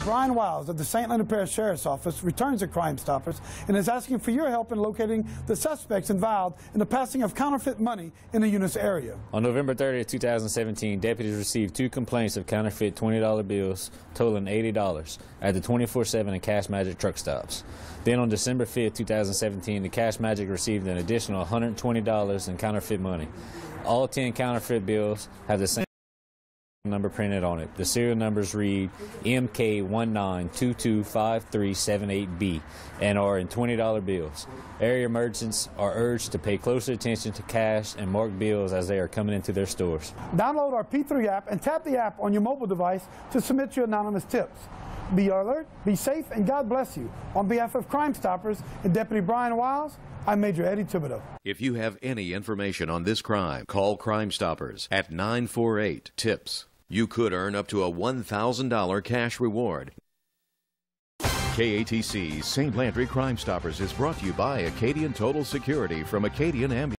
Brian Wiles of the St. Landry Parish Sheriff's Office returns to Crime Stoppers and is asking for your help in locating the suspects involved in the passing of counterfeit money in the Eunice area. On November 30, 2017, deputies received two complaints of counterfeit $20 bills totaling $80 at the 24-7 and Cash Magic truck stops. Then on December 5, 2017, the Cash Magic received an additional $120 in counterfeit money. All 10 counterfeit bills have the same number printed on it. The serial numbers read MK19225378B and are in $20 bills. Area merchants are urged to pay closer attention to cash and marked bills as they are coming into their stores. Download our P3 app and tap the app on your mobile device to submit your anonymous tips. Be alert, be safe, and God bless you. On behalf of Crime Stoppers and Deputy Brian Wiles, I'm Major Eddie Thibodeau. If you have any information on this crime, call Crime Stoppers at 948 TIPS. You could earn up to a $1,000 cash reward. KATC's St. Landry Crime Stoppers is brought to you by Acadian Total Security from Acadian Ambulance.